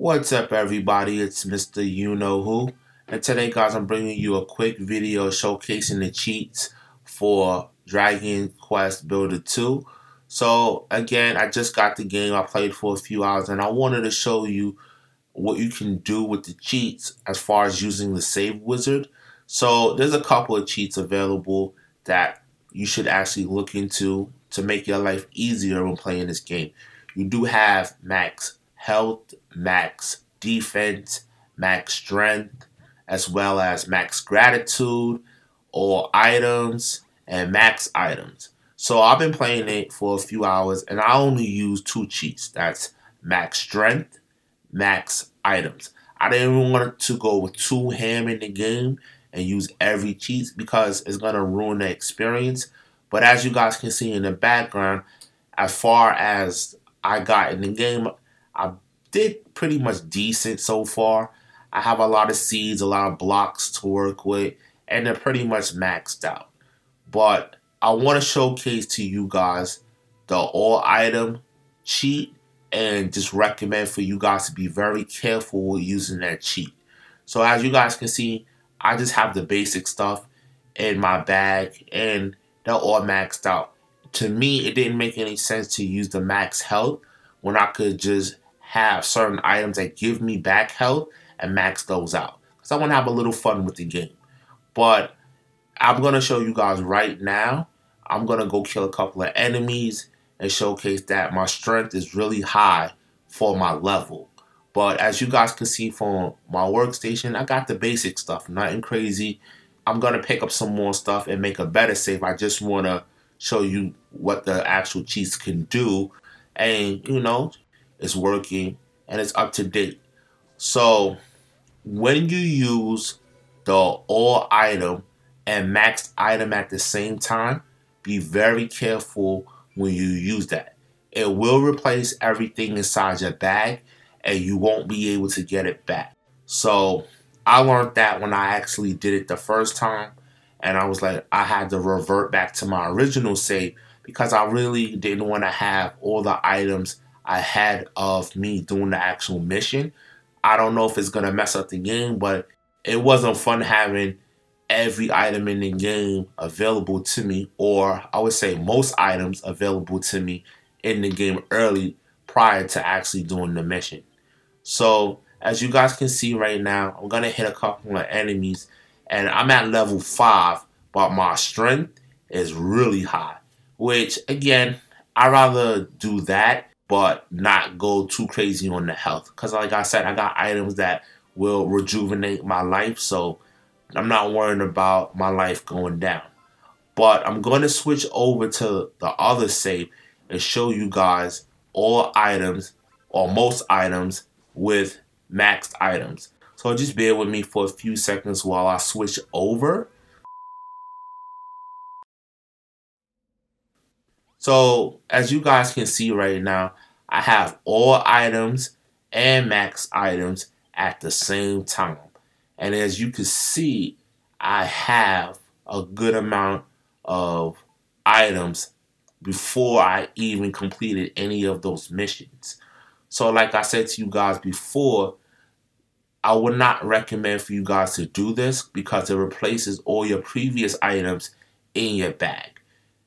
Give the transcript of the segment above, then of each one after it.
What's up everybody, it's Mr. You Know Who, and today guys I'm bringing you a quick video showcasing the cheats for Dragon Quest Builder 2. So again, I just got the game, I played for a few hours, and I wanted to show you what you can do with the cheats as far as using the save wizard. So there's a couple of cheats available that you should actually look into to make your life easier when playing this game. You do have max health, max defense, max strength, as well as max gratitude or items and max items. So I've been playing it for a few hours and I only use two cheats. That's max strength, max items. I didn't want to go with too ham in the game and use every cheat because it's going to ruin the experience. But as you guys can see in the background, as far as I got in the game, I did pretty much decent so far. I have a lot of seeds, a lot of blocks to work with, and they're pretty much maxed out. But I want to showcase to you guys the all item cheat and just recommend for you guys to be very careful using that cheat. So as you guys can see, I just have the basic stuff in my bag and they're all maxed out. To me, it didn't make any sense to use the max health when I could just have certain items that give me back health and max those out. Because I want to have a little fun with the game. But I'm going to show you guys right now. I'm going to go kill a couple of enemies and showcase that my strength is really high for my level. But as you guys can see from my workstation, I got the basic stuff, nothing crazy. I'm going to pick up some more stuff and make a better save. I just want to show you what the actual cheats can do. And, you know, it's working and it's up to date. So when you use the all item and max item at the same time, be very careful when you use that. It will replace everything inside your bag and you won't be able to get it back. So I learned that when I actually did it the first time and I was like I had to revert back to my original save because I really didn't want to have all the items ahead of me doing the actual mission. I don't know if it's gonna mess up the game, but it wasn't fun having every item in the game available to me, or I would say most items available to me in the game early prior to actually doing the mission. So as you guys can see right now, I'm gonna hit a couple of enemies and I'm at level 5, but my strength is really high. Which again, I rather do that but not go too crazy on the health. Because like I said, I got items that will rejuvenate my life, so I'm not worrying about my life going down. But I'm going to switch over to the other save and show you guys all items or most items with maxed items. So just bear with me for a few seconds while I switch over. So as you guys can see right now, I have all items and max items at the same time. And as you can see, I have a good amount of items before I even completed any of those missions. So like I said to you guys before, I would not recommend for you guys to do this because it replaces all your previous items in your bag.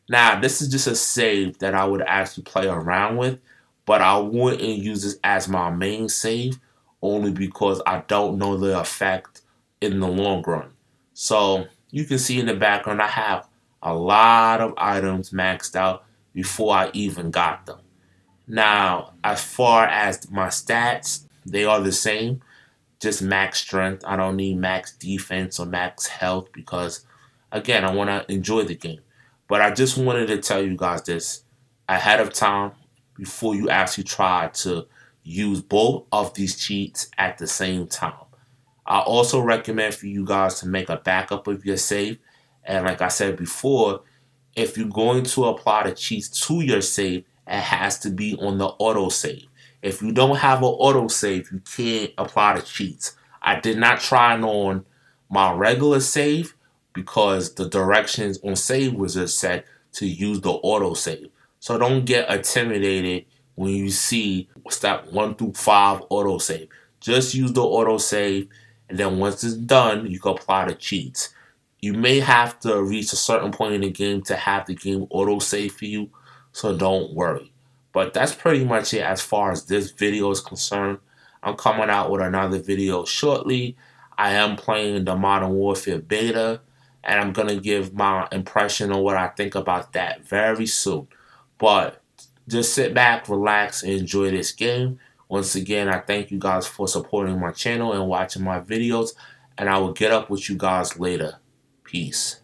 Now, this is just a save that I would actually play around with, but I wouldn't use this as my main save only because I don't know the effect in the long run. So you can see in the background I have a lot of items maxed out before I even got them. Now, as far as my stats, they are the same. Just max strength. I don't need max defense or max health because, again, I want to enjoy the game. But I just wanted to tell you guys this ahead of time before you actually try to use both of these cheats at the same time. I also recommend for you guys to make a backup of your save. And like I said before, if you're going to apply the cheats to your save, it has to be on the auto save. If you don't have an auto save, you can't apply the cheats. I did not try it on my regular save because the directions on Save Wizard set to use the auto save. So don't get intimidated when you see step one through five auto save. Just use the auto save, and then once it's done, you can apply the cheats. You may have to reach a certain point in the game to have the game auto save for you, so don't worry. But that's pretty much it as far as this video is concerned. I'm coming out with another video shortly. I am playing the Modern Warfare beta, and I'm going to give my impression on what I think about that very soon. But just sit back, relax, and enjoy this game. Once again, I thank you guys for supporting my channel and watching my videos, and I will get up with you guys later. Peace.